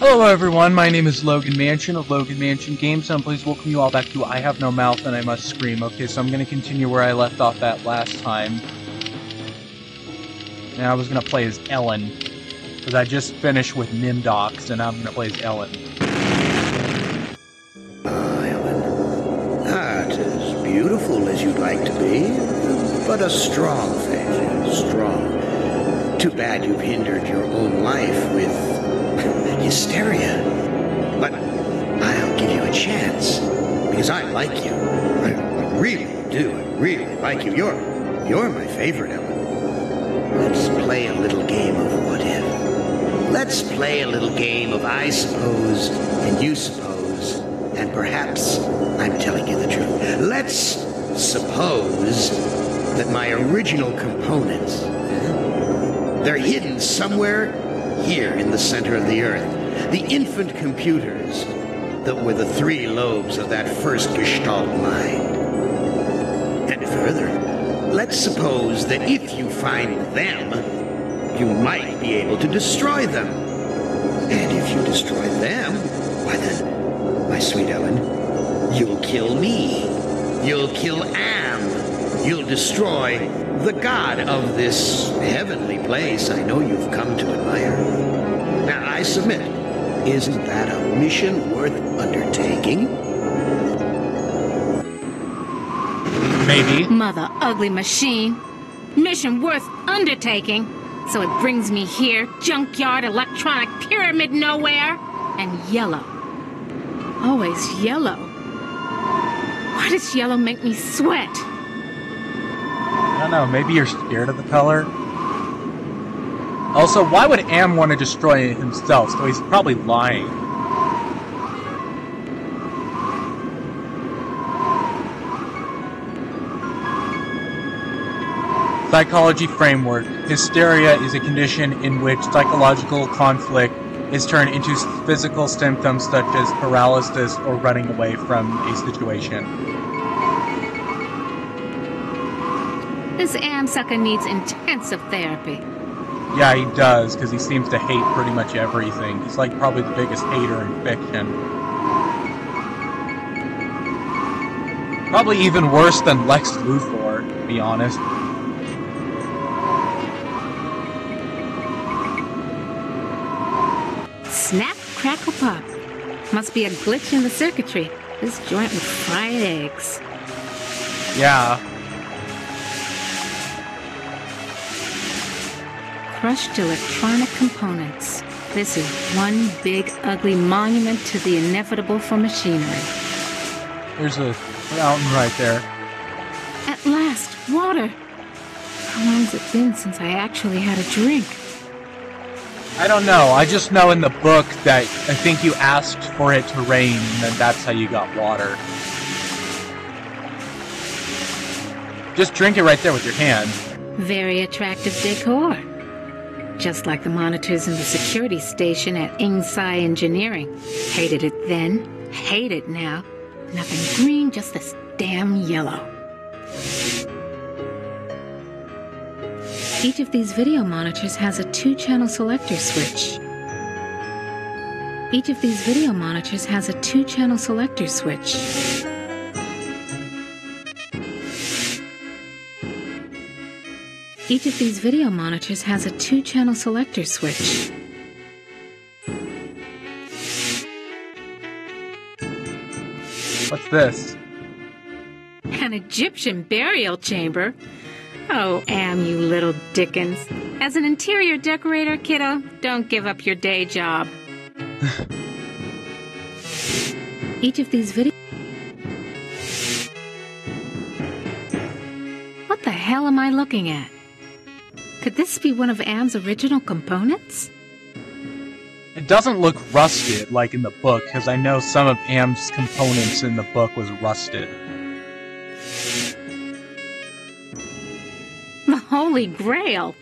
Hello everyone, my name is Logan Mansion of Logan Mansion Games, and please welcome you all back to I Have No Mouth and I Must Scream. Okay, so I'm gonna continue where I left off at last time. And I was gonna play as Ellen, because I just finished with Nimdok's, and I'm gonna play as Ellen. Ah, Ellen. Not as beautiful as you'd like to be, but a strong faith, strong. Too bad you've hindered your own life with hysteria. But I'll give you a chance because I like you. I, really do. I really like you. You're you're my favorite, Ellen. Let's play a little game of what if. Let's play a little game of I suppose and you suppose, and perhaps I'm telling you the truth. Let's suppose that my original components they're hidden somewhere here in the center of the earth. The infant computers that were the three lobes of that first Gestalt mind. And further, let's suppose that if you find them, you might be able to destroy them. And if you destroy them, why then, my sweet Ellen, you'll kill me. You'll kill Am. You'll destroy the god of this heavenly place I know you've come to submit, isn't that a mission worth undertaking? Maybe. Mother ugly machine. Mission worth undertaking. So it brings me here, junkyard, electronic pyramid nowhere, and yellow. Always yellow. Why does yellow make me sweat? I don't know, maybe you're scared of the color? Also, why would Am want to destroy himself? So he's probably lying. Psychology framework. Hysteria is a condition in which psychological conflict is turned into physical symptoms such as paralysis or running away from a situation. This am sucker needs intensive therapy. Yeah, he does, because he seems to hate pretty much everything. He's like probably the biggest hater in fiction. Probably even worse than Lex Luthor, to be honest. Snap, crackle, pop. Must be a glitch in the circuitry. This joint with fried eggs. Yeah. Crushed electronic components. This is one big, ugly monument to the inevitable for machinery. There's a fountain right there. At last, water. How long's it been since I actually had a drink? I don't know. I just know in the book that I think you asked for it to rain, and then that's how you got water. Just drink it right there with your hand. Very attractive decor. Just like the monitors in the security station at Ingsci Engineering. Hated it then, hate it now. Nothing green, just this damn yellow. Each of these video monitors has a two-channel selector switch. Each of these video monitors has a two-channel selector switch. Each of these video monitors has a two-channel selector switch. What's this? An Egyptian burial chamber? Oh, Am, you little Dickens. As an interior decorator, kiddo, don't give up your day job. Each of these video. What the hell am I looking at? Could this be one of Am's original components? It doesn't look rusted like in the book, because I know some of Am's components in the book was rusted. The Holy Grail!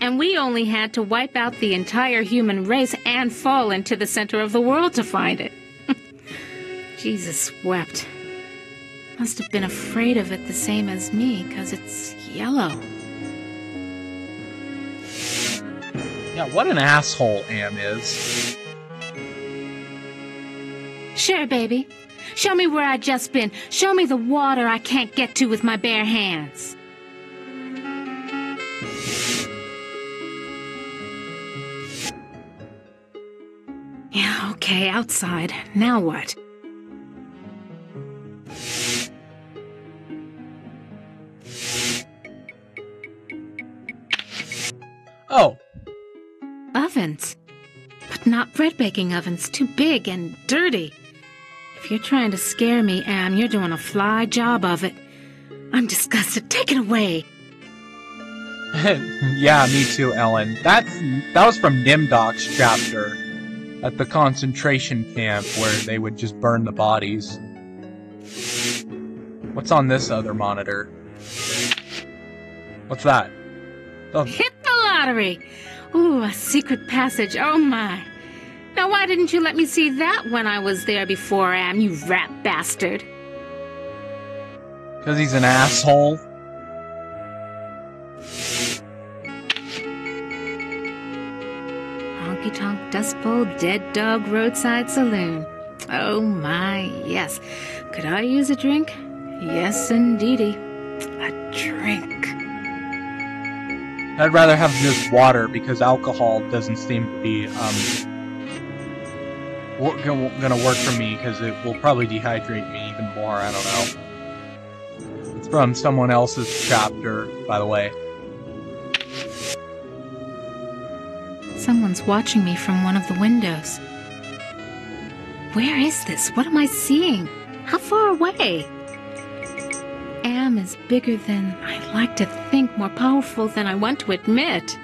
And we only had to wipe out the entire human race and fall into the center of the world to find it. Jesus wept. Must have been afraid of it the same as me, because it's yellow. Yeah, what an asshole Am is. Sure, baby. Show me where I just been. Show me the water I can't get to with my bare hands. Yeah, okay, outside. Now what? Ovens. But not bread baking ovens. Too big and dirty. If you're trying to scare me, Am, you're doing a fly job of it. I'm disgusted. Take it away. yeah, me too, Ellen. That's that was from Nimdok's chapter at the concentration camp where they would just burn the bodies. What's on this other monitor? What's that? Oh, Hit the lottery. Ooh, a secret passage. Oh my. Now, why didn't you let me see that when I was there before, Am, you rat bastard? because he's an asshole. Honky Tonk Dust Bowl Dead Dog Roadside Saloon. Oh my, yes. Could I use a drink? Yes, indeedy. A drink. I'd rather have just water because alcohol doesn't seem to be um gonna work for me because it will probably dehydrate me even more. I don't know. It's from someone else's chapter, by the way. Someone's watching me from one of the windows. Where is this? What am I seeing? How far away? Am is bigger than I like to think, more powerful than I want to admit.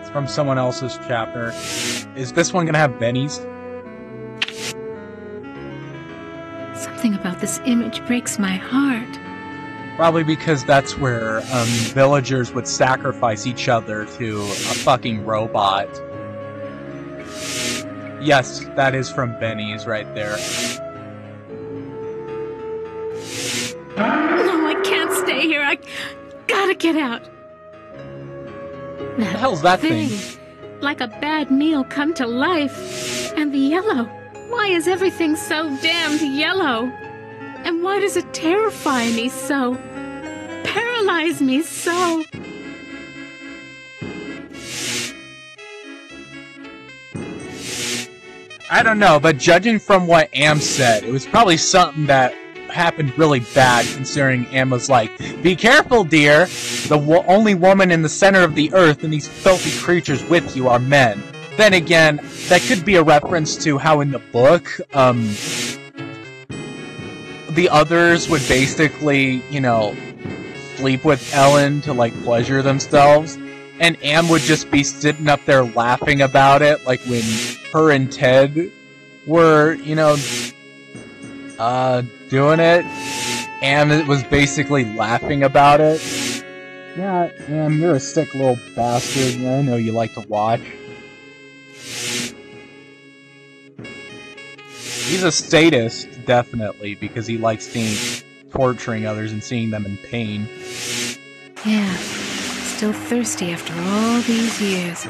It's from someone else's chapter. Is this one gonna have Benny's? Something about this image breaks my heart. Probably because that's where um, villagers would sacrifice each other to a fucking robot. Yes, that is from Benny's right there. No, I can't stay here. I gotta get out. That the hell's that thing? Like a bad meal come to life. And the yellow. Why is everything so damned yellow? And why does it terrify me so? Paralyze me so? I don't know, but judging from what Am said, it was probably something that happened really bad, considering Am was like, Be careful, dear! The only woman in the center of the earth and these filthy creatures with you are men. Then again, that could be a reference to how in the book, um, the others would basically, you know, sleep with Ellen to, like, pleasure themselves. And Am would just be sitting up there laughing about it, like when her and Ted were, you know, uh, doing it. Am was basically laughing about it. Yeah, Am, you're a sick little bastard. I know you like to watch. He's a sadist, definitely, because he likes seeing torturing others and seeing them in pain. Yeah, still thirsty after all these years.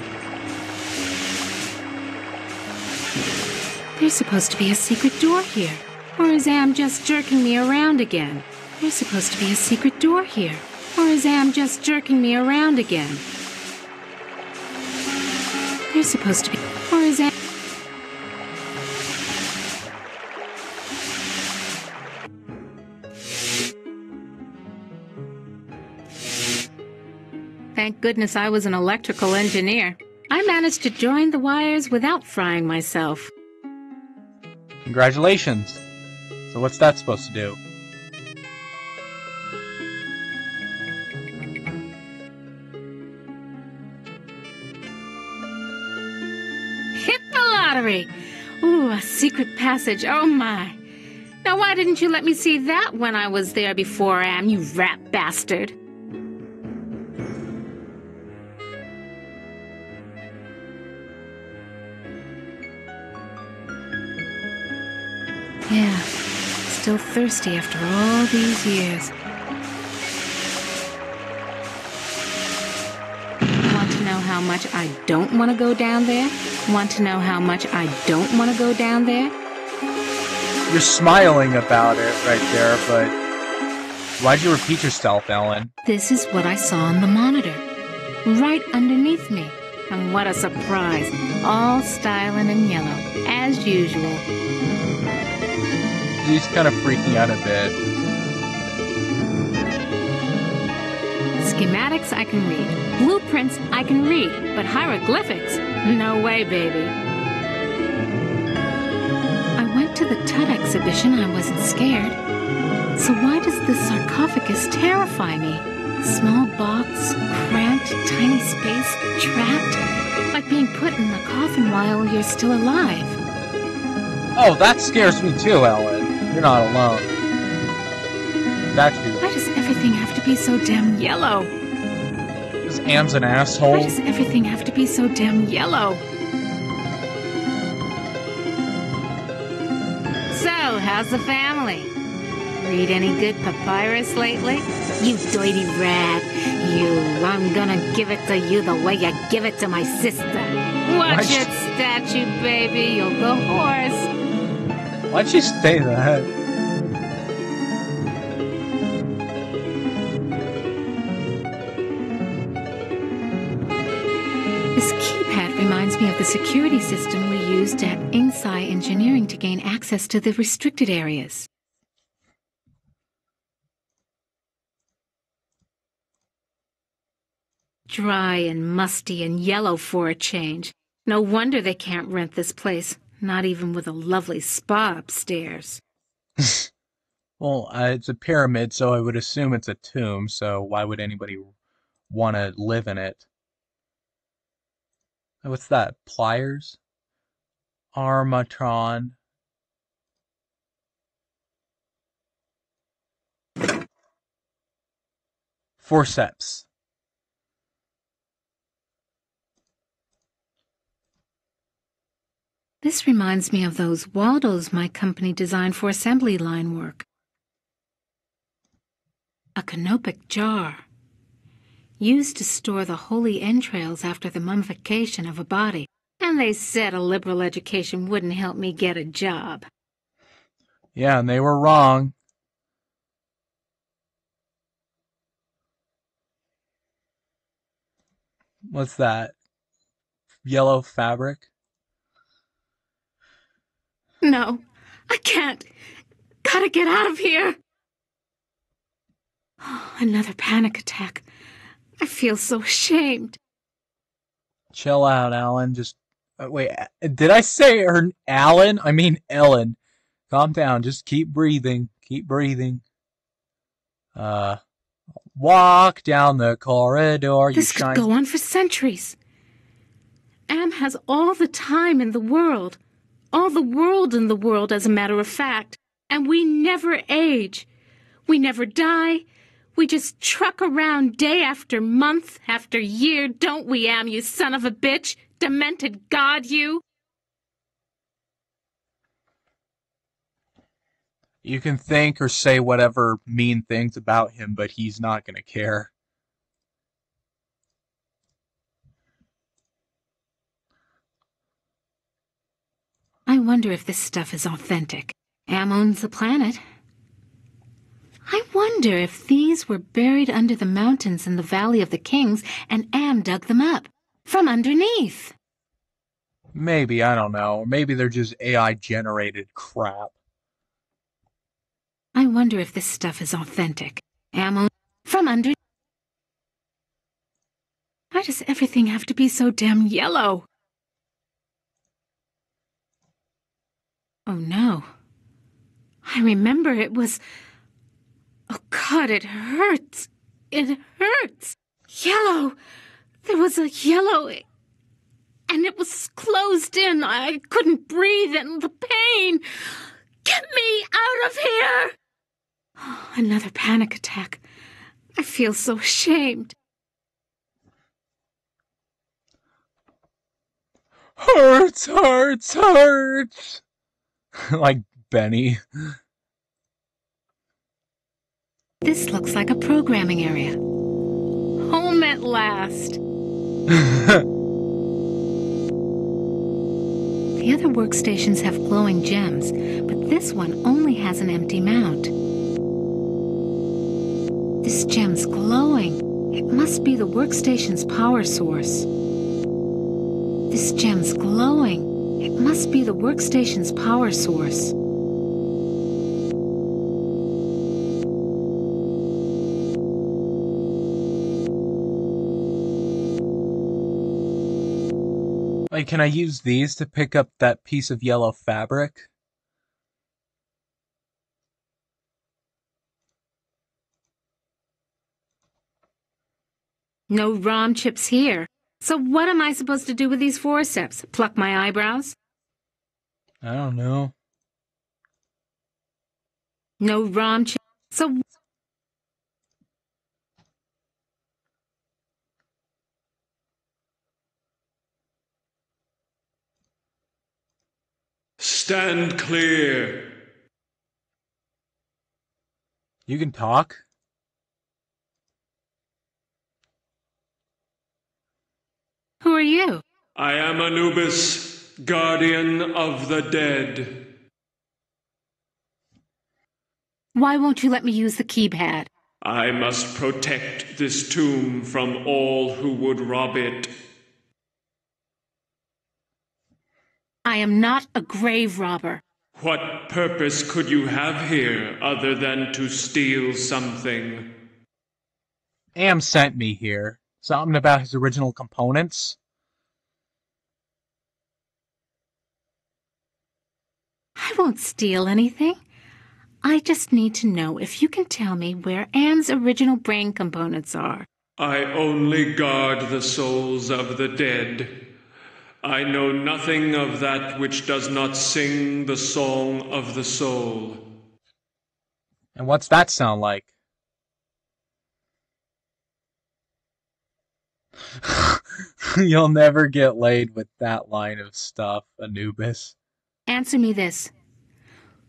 There's supposed to be a secret door here. Or is Am just jerking me around again? There's supposed to be a secret door here. Or is Am just jerking me around again? There's supposed to be. Or is Am. Thank goodness I was an electrical engineer. I managed to join the wires without frying myself. Congratulations. So what's that supposed to do? Hit the lottery! Ooh, a secret passage. Oh my. Now, why didn't you let me see that when I was there before, Am, you rat bastard? Still thirsty after all these years. Want to know how much I don't want to go down there? Want to know how much I don't want to go down there? You're smiling about it right there, but why'd you repeat yourself, Ellen? This is what I saw on the monitor, right underneath me. And what a surprise! All styling in yellow, as usual. He's kind of freaking out a bit. Schematics I can read. Blueprints I can read. But hieroglyphics? No way, baby. I went to the Tut exhibition. I wasn't scared. So why does this sarcophagus terrify me? Small box, cramped, tiny space, trapped, like being put in a coffin while you're still alive. Oh, that scares me too, Ellen. You're not alone. That too. Why does everything have to be so damn yellow? This Am's an asshole. Why does everything have to be so damn yellow? So, how's the family? Read any good papyrus lately? You dirty rat. You, I'm gonna give it to you the way I give it to my sister. Watch Why'd it, statue baby. You'll go hoarse. Why'd she say that? This keypad reminds me of the security system we used at Insci Engineering to gain access to the restricted areas. Dry and musty and yellow for a change. No wonder they can't rent this place, not even with a lovely spa upstairs. Well, uh, it's a pyramid, so I would assume it's a tomb, so why would anybody want to live in it? Uh, What's that? Pliers? Armatron. Forceps. This reminds me of those Waldos my company designed for assembly line work. A canopic jar. Used to store the holy entrails after the mummification of a body. And they said a liberal education wouldn't help me get a job. Yeah, and they were wrong. What's that? Yellow fabric? No, I can't. Gotta get out of here. Oh, Another panic attack. I feel so ashamed. Chill out, Alan. Just uh, wait. Did I say her Alan? I mean Ellen. Calm down. Just keep breathing. Keep breathing. Uh, walk down the corridor. You This could go on for centuries. Am has all the time in the world, all the world in the world, as a matter of fact, and we never age. We never die. We just truck around day after month after year, don't we, Am, you son of a bitch? Demented God, you! You can think or say whatever mean things about him, but he's not gonna care. I wonder if this stuff is authentic. Am owns the planet. I wonder if these were buried under the mountains in the Valley of the Kings and Am dug them up from underneath. Maybe I don't know. Maybe they're just AI generated crap. I wonder if this stuff is authentic. Am from under. Why does everything have to be so damn yellow? Oh no. I remember it was. Oh God, it hurts. It hurts. Yellow. There was a yellow. And it was closed in. I couldn't breathe and the pain. Get me out of here! Another panic attack. I feel so ashamed. Hurts, hurts, hurts. like Benny. This looks like a programming area. Home at last. the other workstations have glowing gems, but this one only has an empty mount. This gem's glowing. It must be the workstation's power source. This gem's glowing. Must be the workstation's power source. Like, can I use these to pick up that piece of yellow fabric? No ROM chips here. So what am I supposed to do with these forceps? Pluck my eyebrows? I don't know. No ROM chips. So Stand clear. You can talk? who are you? I am Anubis, guardian of the dead. Why won't you let me use the keypad? I must protect this tomb from all who would rob it. I am not a grave robber. What purpose could you have here other than to steal something? Am sent me here. Something about his original components? I won't steal anything. I just need to know if you can tell me where Am's original brain components are. I only guard the souls of the dead. I know nothing of that which does not sing the song of the soul. And what's that sound like? You'll never get laid with that line of stuff, Anubis. Answer me this.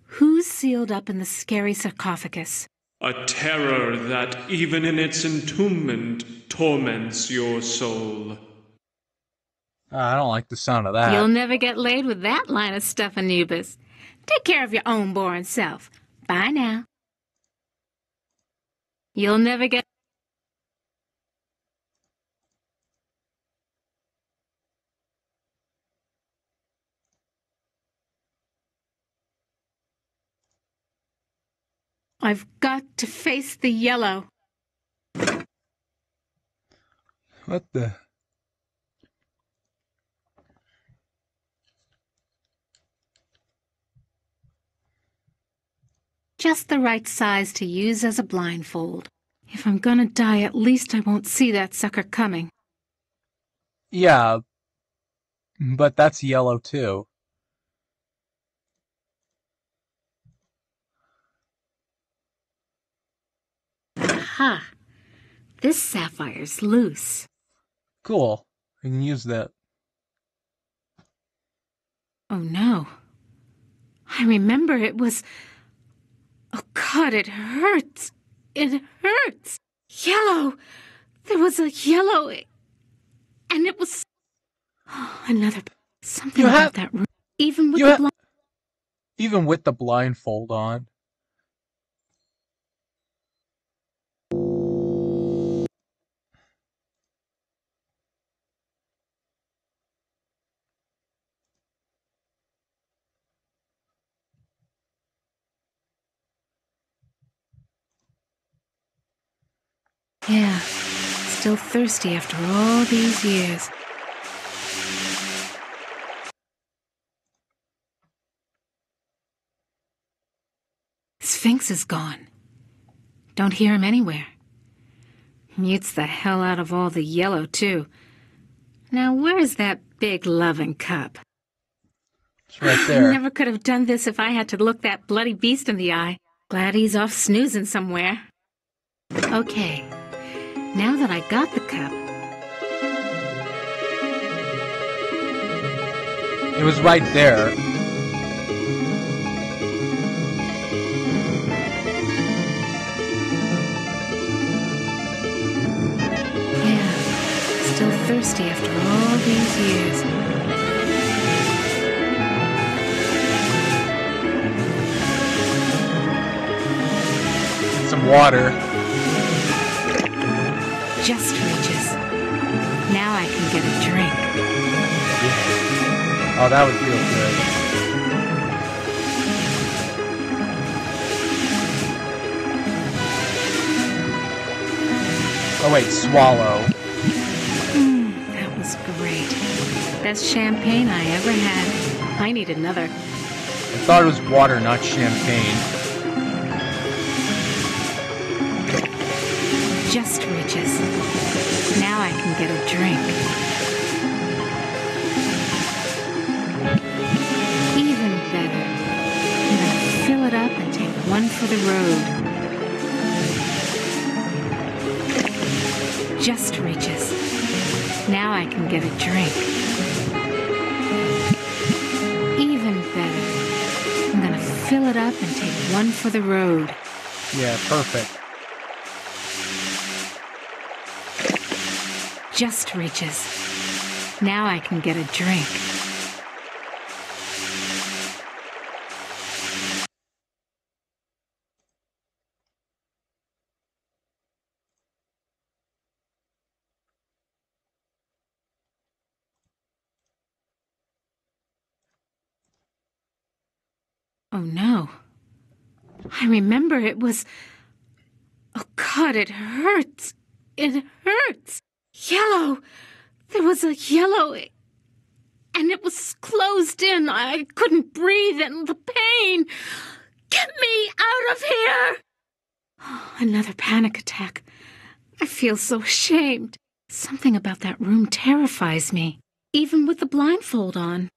Who's sealed up in the scary sarcophagus? A terror that, even in its entombment, torments your soul. Ah, I don't like the sound of that. You'll never get laid with that line of stuff, Anubis. Take care of your own boring self. Bye now. You'll never get. I've got to face the yellow. What the? Just the right size to use as a blindfold. If I'm gonna die, at least I won't see that sucker coming. Yeah, but that's yellow too. Aha! This sapphire's loose. Cool. I can use that. Oh no. I remember it was. Oh God, it hurts. It hurts. Yellow. There was a yellow. And it was. Oh, another. Something You about have- that room. Even with you the ha- blind. Even with the blindfold on. Yeah. Still thirsty after all these years. Sphinx is gone. Don't hear him anywhere. Mutes the hell out of all the yellow, too. Now, where's that big loving cup? It's right I there. never could have done this if I had to look that bloody beast in the eye. Glad he's off snoozing somewhere. Okay, now that I got the cup. It was right there. Yeah, still thirsty after all these years. some water. Oh, that would feel good. Oh wait, swallow. Hmm, that was great. Best champagne I ever had. I need another. I thought it was water, not champagne. Just reaches. Now I can get a drink. One for the road. Just reaches. Now I can get a drink. Even better. I'm gonna fill it up and take one for the road. Yeah, perfect. just reaches. Now I can get a drink. Oh no. I remember it was. Oh God, it hurts. It hurts. Yellow. There was a yellow. And it was closed in. I couldn't breathe and the pain. Get me out of here! Oh, another panic attack. I feel so ashamed. Something about that room terrifies me, even with the blindfold on.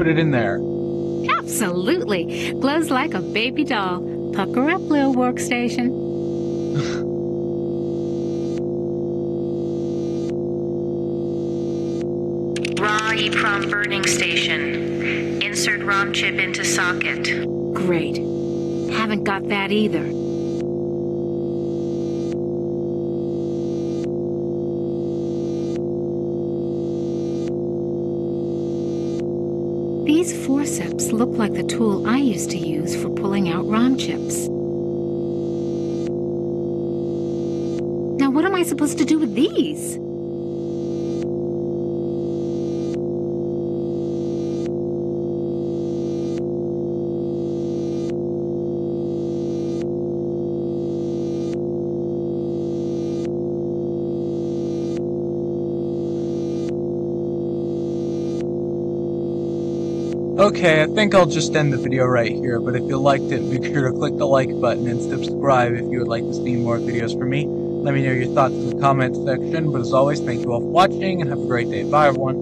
Put it in there. Absolutely. Glows like a baby doll. Pucker up, little workstation. Raw EEPROM burning station. Insert ROM chip into socket. Great. Haven't got that either. These forceps look like the tool I used to use for pulling out ROM chips. Now, what am I supposed to do with these? Okay, I think I'll just end the video right here, but if you liked it, be sure to click the like button and subscribe if you would like to see more videos from me. Let me know your thoughts in the comments section, but as always, thank you all for watching, and have a great day. Bye, everyone.